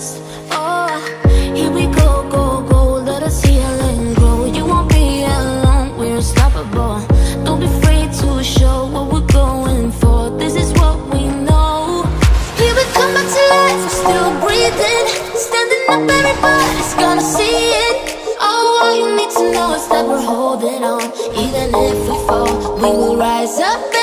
Oh, here we go, go, go. Let us heal and grow. You won't be alone. We're unstoppable. Don't be afraid to show what we're going for. This is what we know. Here we come back to life. We're still breathing, standing up. Everybody's gonna see it. Oh, all you need to know is that we're holding on. Even if we fall, we will rise up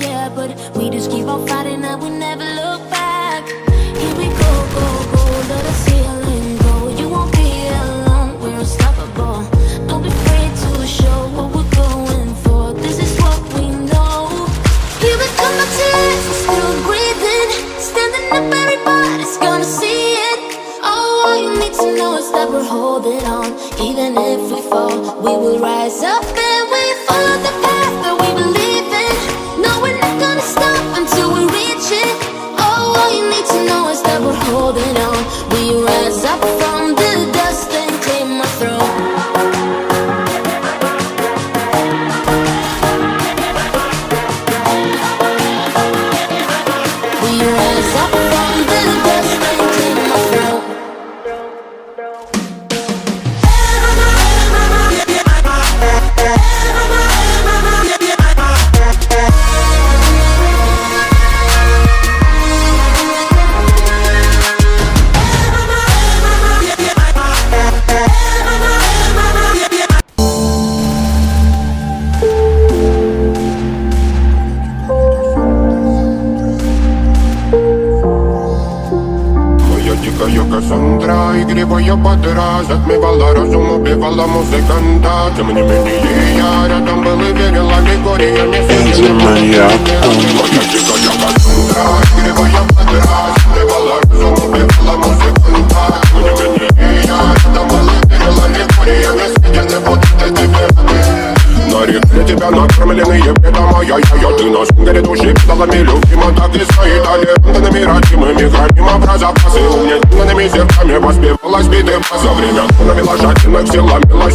yeah, but we just keep on fighting and we never look back. Here we go, go, go, let us heal and go. You won't be alone, we're unstoppable. Don't be afraid to show what we're going for. This is what we know. Here we come to life, we're still breathing, standing up. Everybody's gonna see it. All you need to know is that we're holding on. Even if we fall, we will rise up and we follow the path We rise up from Моя дикая Кассандра Игривая подра Затмевала разум, убивала музыканта Тем не менее я рядом был и верил аллегориями Энзи маньяк. Моя дикая Кассандра Игривая подра Затмевала разум, убивала музыканта Тем не менее я рядом был и верил аллегориями Сидя не будут эти веры Нарекли тебя накормленные бредом моя я, я, Ты на сунгере души педалами любима Так и свои Одним образа пасы у меня Над сердцами воспевалась битым За время ломилась, одинок сила милась.